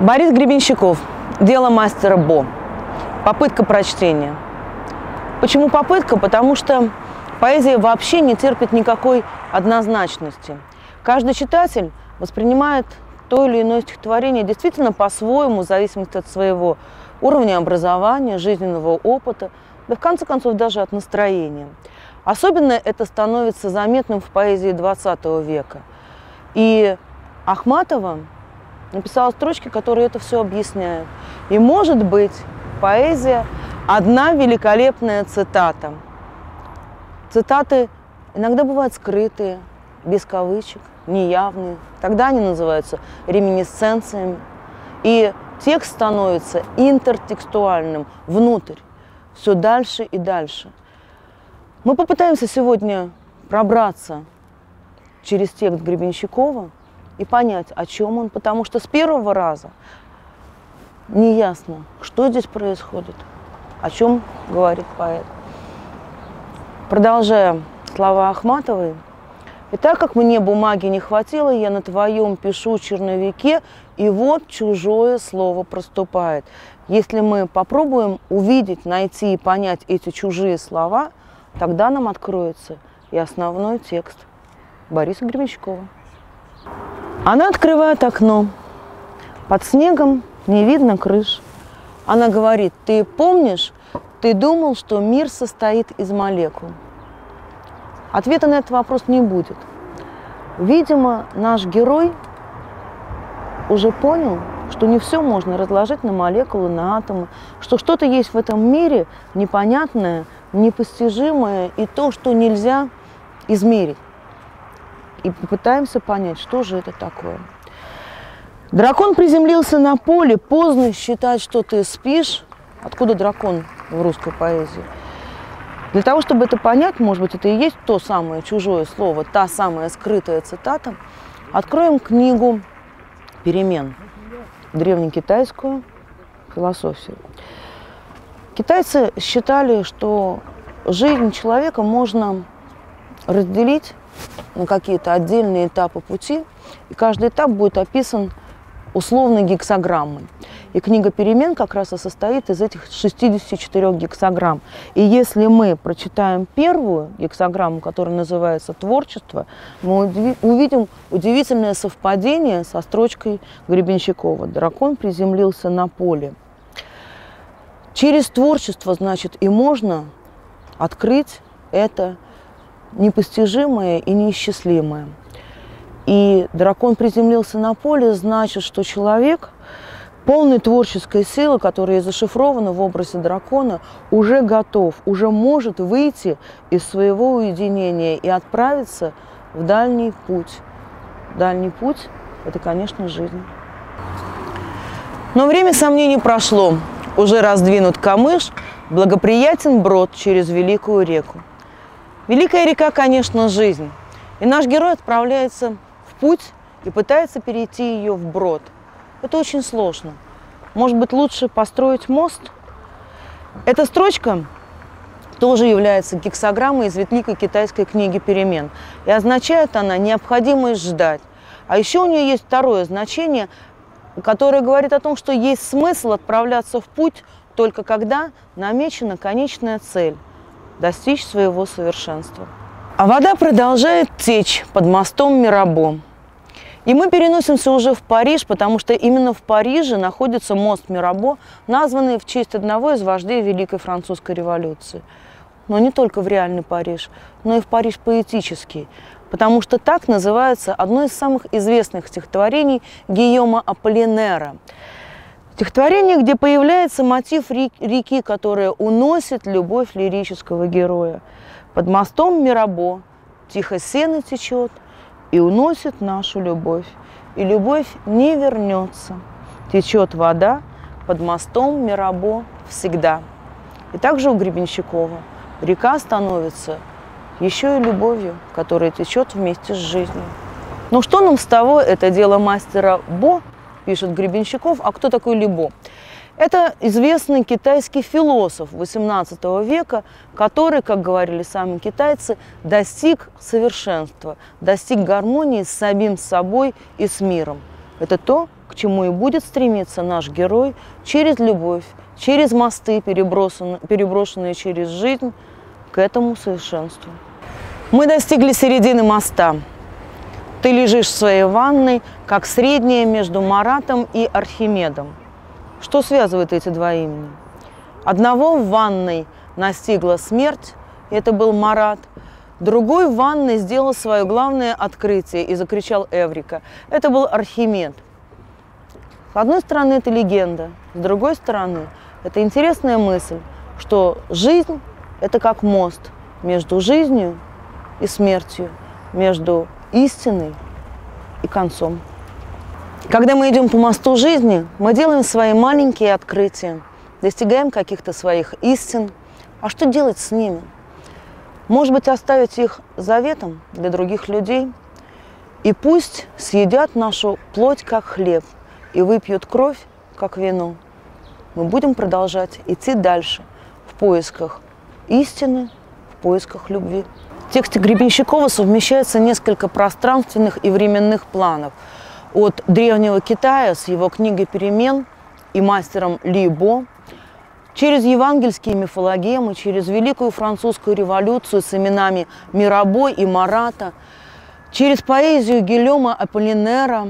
Борис Гребенщиков. Дело мастера Бо. Попытка прочтения. Почему попытка? Потому что поэзия вообще не терпит никакой однозначности. Каждый читатель воспринимает то или иное стихотворение действительно по-своему, в зависимости от своего уровня образования, жизненного опыта, да в конце концов даже от настроения. Особенно это становится заметным в поэзии XX века. И Ахматова написала строчки, которые это все объясняют. И может быть, поэзия – одна великолепная цитата. Цитаты иногда бывают скрытые, без кавычек, неявные. Тогда они называются реминисценциями. И текст становится интертекстуальным, внутрь, все дальше и дальше. Мы попытаемся сегодня пробраться через текст Гребенщикова – и понять, о чем он, потому что с первого раза не ясно, что здесь происходит, о чем говорит поэт. Продолжая слова Ахматовой, и так как мне бумаги не хватило, я на твоем пишу черновике, и вот чужое слово проступает. Если мы попробуем увидеть, найти и понять эти чужие слова, тогда нам откроется и основной текст Бориса Гребенщикова. Она открывает окно. Под снегом не видно крыш. Она говорит, ты помнишь, ты думал, что мир состоит из молекул. Ответа на этот вопрос не будет. Видимо, наш герой уже понял, что не все можно разложить на молекулы, на атомы, что что-то есть в этом мире непонятное, непостижимое и то, что нельзя измерить и попытаемся понять, что же это такое. Дракон приземлился на поле, поздно считать, что ты спишь. Откуда дракон в русской поэзии? Для того, чтобы это понять, может быть, это и есть то самое чужое слово, та самая скрытая цитата, откроем книгу «Перемен», древнекитайскую философию. Китайцы считали, что жизнь человека можно разделить на какие-то отдельные этапы пути, и каждый этап будет описан условной гексограммой. И книга перемен как раз и состоит из этих 64 гексограмм. И если мы прочитаем первую гексограмму, которая называется «Творчество», мы увидим удивительное совпадение со строчкой Гребенщикова «Дракон приземлился на поле». Через творчество, значит, и можно открыть это непостижимое и неисчислимое. И дракон приземлился на поле, значит, что человек, полный творческой силы, которая зашифрована в образе дракона, уже готов, уже может выйти из своего уединения и отправиться в дальний путь. Дальний путь – это, конечно, жизнь. Но время сомнений прошло. Уже раздвинут камыш, благоприятен брод через великую реку. Великая река, конечно, жизнь. И наш герой отправляется путь и пытается перейти ее вброд. Это очень сложно. Может быть, лучше построить мост? Эта строчка тоже является гексограммой из великой китайской книги «Перемен». И означает она необходимость ждать. А еще у нее есть второе значение, которое говорит о том, что есть смысл отправляться в путь только когда намечена конечная цель достичь своего совершенства. А вода продолжает течь под мостом Мирабо. И мы переносимся уже в Париж, потому что именно в Париже находится мост Мирабо, названный в честь одного из вождей Великой Французской революции. Но не только в реальный Париж, но и в Париж поэтический, потому что так называется одно из самых известных стихотворений Гийома Аполлинера – Стихотворение, где появляется мотив реки, которая уносит любовь лирического героя. Под мостом Мирабо тихо сено течет и уносит нашу любовь. И любовь не вернется. Течет вода под мостом Мирабо всегда. И также у Гребенщикова река становится еще и любовью, которая течет вместе с жизнью. Ну что нам с того, это дело мастера Бо, пишет Гребенщиков, а кто такой Либо? Это известный китайский философ XVIII века, который, как говорили сами китайцы, достиг совершенства, достиг гармонии с самим собой и с миром. Это то, к чему и будет стремиться наш герой через любовь, через мосты, переброшенные, через жизнь, к этому совершенству. Мы достигли середины моста. Ты лежишь в своей ванной, как среднее между Маратом и Архимедом. Что связывает эти два имени? Одного в ванной настигла смерть, и это был Марат. Другой в ванной сделал свое главное открытие и закричал Эврика. Это был Архимед. С одной стороны, это легенда, с другой стороны, это интересная мысль, что жизнь – это как мост между жизнью и смертью, между истиной и концом. Когда мы идем по мосту жизни, мы делаем свои маленькие открытия, достигаем каких-то своих истин. А что делать с ними? Может быть, оставить их заветом для других людей? И пусть съедят нашу плоть, как хлеб, и выпьют кровь, как вино. Мы будем продолжать идти дальше в поисках истины, в поисках любви. В тексте Гребенщикова совмещается несколько пространственных и временных планов – от древнего Китая с его книгой «Перемен» и мастером Ли Бо, через евангельские мифологемы, через Великую Французскую революцию с именами Мирабой и Марата, через поэзию Гильома Аполлинера,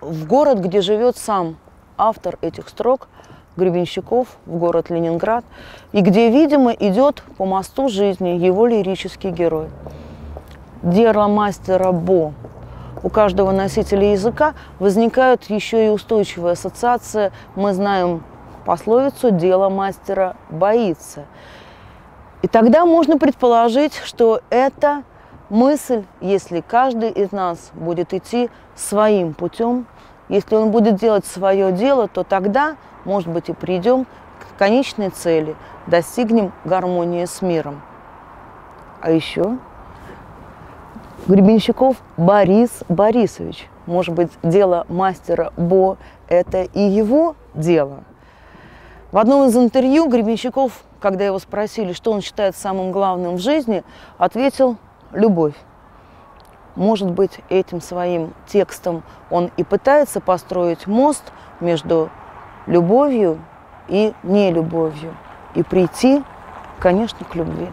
в город, где живет сам автор этих строк, Гребенщиков, в город Ленинград, и где, видимо, идет по мосту жизни его лирический герой. Дело мастера Бо – у каждого носителя языка возникают еще и устойчивые ассоциации. Мы знаем пословицу «дело мастера боится». И тогда можно предположить, что это мысль, если каждый из нас будет идти своим путем, если он будет делать свое дело, то тогда, может быть, и придем к конечной цели, достигнем гармонии с миром. А еще Гребенщиков Борис Борисович. Может быть, дело мастера Бо – это и его дело. В одном из интервью Гребенщиков, когда его спросили, что он считает самым главным в жизни, ответил «любовь». Может быть, этим своим текстом он и пытается построить мост между любовью и нелюбовью и прийти, конечно, к любви.